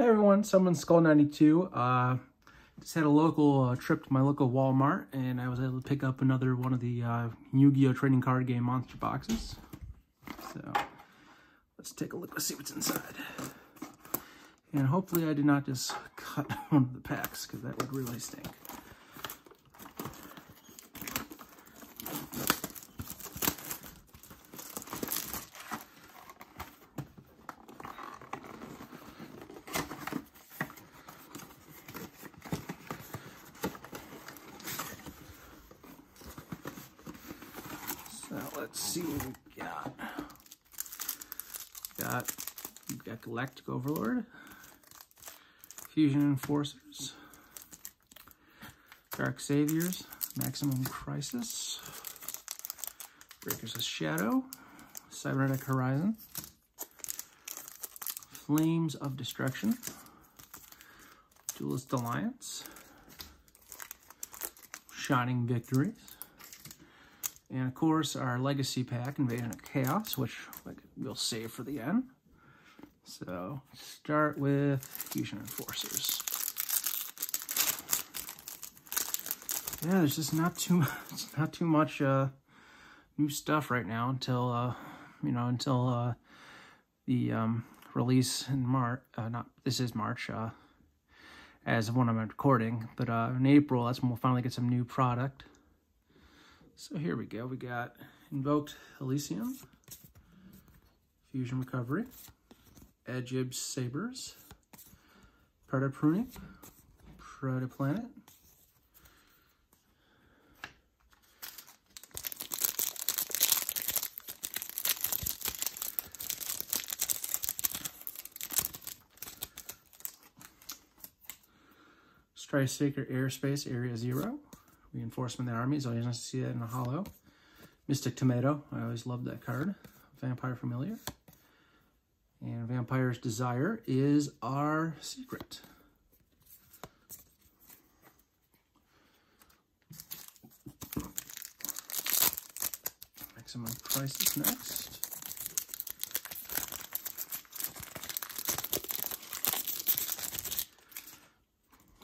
Hey everyone, Summoned Skull 92. Uh, just had a local uh, trip to my local Walmart and I was able to pick up another one of the uh, Yu-Gi-Oh! trading card game monster boxes. So, let's take a look, let's see what's inside. And hopefully I did not just cut one of the packs because that would really stink. So let's see what we got. Got we've got Galactic Overlord, Fusion Enforcers, Dark Saviors, Maximum Crisis, Breakers of Shadow, Cybernetic Horizon, Flames of Destruction, Duelist Alliance, Shining Victories, and of course, our legacy pack, Invasion of Chaos, which we'll save for the end. So, start with Fusion Enforcers. Yeah, there's just not too much, not too much uh, new stuff right now until, uh, you know, until uh, the um, release in March. Uh, not this is March, uh, as of when I'm recording, but uh, in April, that's when we'll finally get some new product. So here we go. We got Invoked Elysium, Fusion Recovery, Edge Imp Sabres, Predator Pruning, Predator Planet, Tri-Sacred Airspace Area Zero, Reinforcement of the Army is always nice to see that in a hollow. Mystic Tomato, I always loved that card. Vampire Familiar. And Vampire's Desire is our secret. Maximum Crisis next.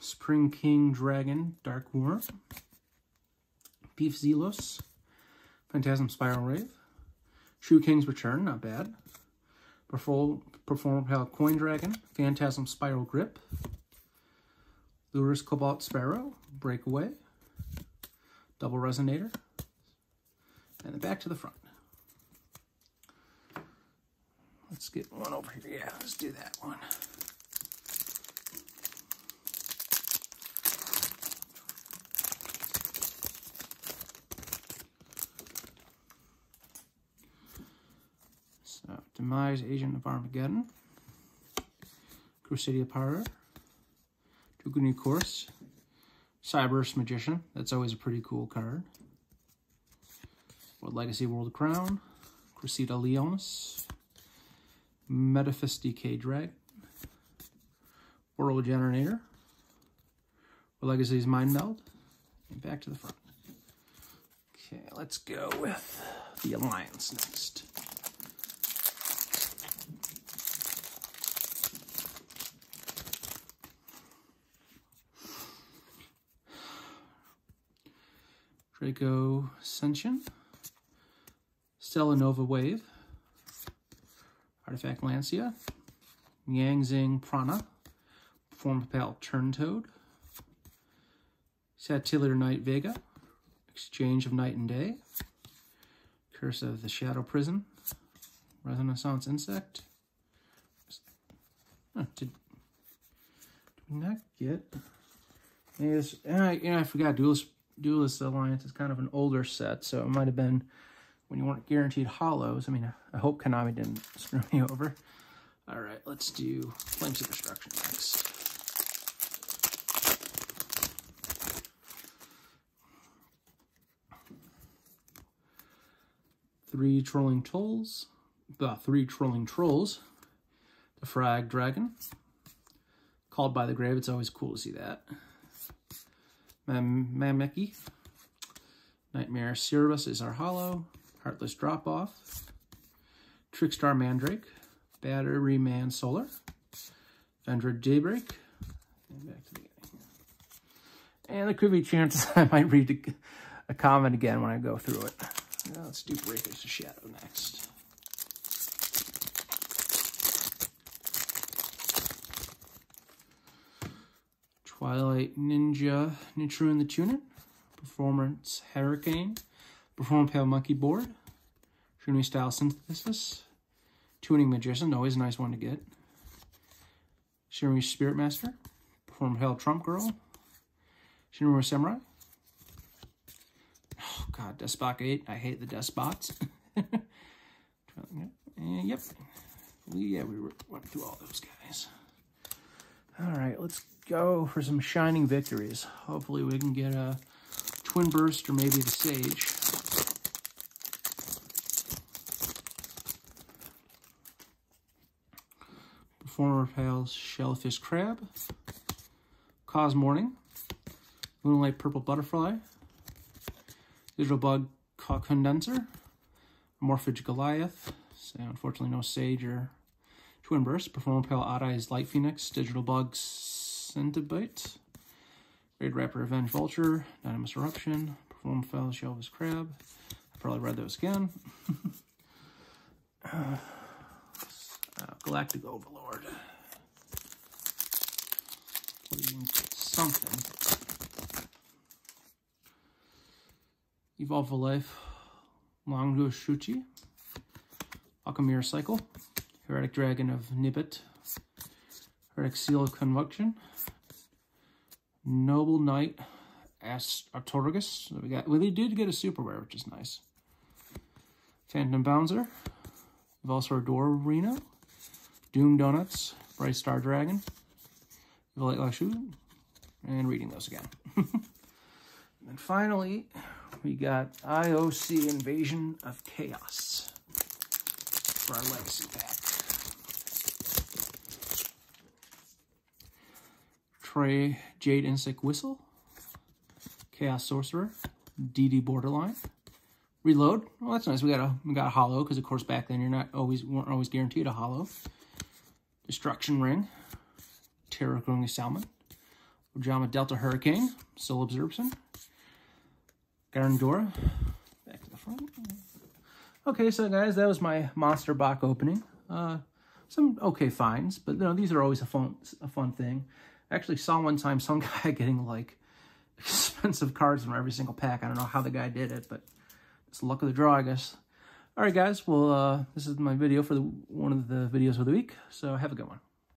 Spring King Dragon Dark War. Beef Zelos, Phantasm Spiral Rave, True King's Return, not bad. Perform, Performapal Coin Dragon, Phantasm Spiral Grip, Lurrus Cobalt Sparrow, Breakaway, Double Resonator, and then back to the front. Let's get one over here. Yeah, let's do that one. So, Demise Agent of Armageddon, Crusadia Power, Draguni Course, Cyberse Magician, that's always a pretty cool card. World Legacy World Crown, Crusadia Leonis, Metaphys Decay Dragon, World Generator, World Legacy's Mind Meld, and back to the front. Okay, let's go with the Alliance next. Draco Ascension, Stellarnova Wave, Artifact Lancea, Yang Zing Prana, Form Pal Turn Toad, Satellarknight Vega, Exchange of Night and Day, Curse of the Shadow Prison, Renaissance Insect. Oh, did, did we not get? Yes, and I, know, I forgot Duelist Duelist Alliance is kind of an older set, so it might have been when you weren't guaranteed hollows. I mean, I hope Konami didn't screw me over. All right, let's do Flames of Destruction next. Three Trolling Trolls, the Three Trolling Trolls, the Frag Dragon, Called by the Grave. It's always cool to see that. Mameki. Knightmare Cerberus is our hollow. Heartless Drop Off. Trickstar Mandrake. Battery Man Solar. Vendread Daybreak. And back to the. And there could be chances I might read a, a comment again when I go through it. let's do Breakers of Shadow next. Twilight Ninja Nichiren the Tuner, Performance Hurricane, Perform Pale Monkey Board, Shiranui Style Synthesis, Tuning Magician, always a nice one to get, Shinryu Spirit Master, Performapal Trump Girl, Shinryu Samurai, oh god, Despot 8, I hate the Despots. and yep, yeah, we went through all those guys. All right, let's go for some shining victories. Hopefully we can get a Twin Burst or maybe the Sage. Performer Pales Shellfish Crab. Cause Morning, Moonlight Purple Butterfly. Digital Bug Condenser. Morphage Goliath. So unfortunately no Sage or Twin Burst. Performer Pale Odd Eyes Light Phoenix. Digital Bugs Centibit, Raid Raptor Revenge Vulture, Dynamis Eruption, Perform Fell Shelvis Crab. I probably read those again. uh, Galactic Overlord. Something. Evolve a Life, Longo Shuchi, Alchemir Cycle, Heretic Dragon of Nibit, Heretic Seal of Convulsion, Noble Knight Artorigus. We got well, they did get a super rare, which is nice. Phantom Bouncer, Door Reno, Doom Donuts, Bright Star Dragon, Light Lashu, and reading those again. and finally, we got IOC Invasion of Chaos for our legacy pack. Trey Jade Insect Whistle, Chaos Sorcerer, DD Borderline, Reload. Well, that's nice. We got a we got a hollow because of course back then you're not always weren't always guaranteed a hollow. Destruction Ring, Terror Growing Salmon, Ujama Delta Hurricane, Soul Absorption, Garandora, back to the front. Okay, so guys, that was my monster box opening. Uh, some okay finds, but you know these are always a fun a fun thing. I actually saw one time some guy getting like expensive cards from every single pack. I don't know how the guy did it, but it's the luck of the draw, I guess. All right, guys. Well, uh, this is my video for the, one of the videos of the week. So have a good one.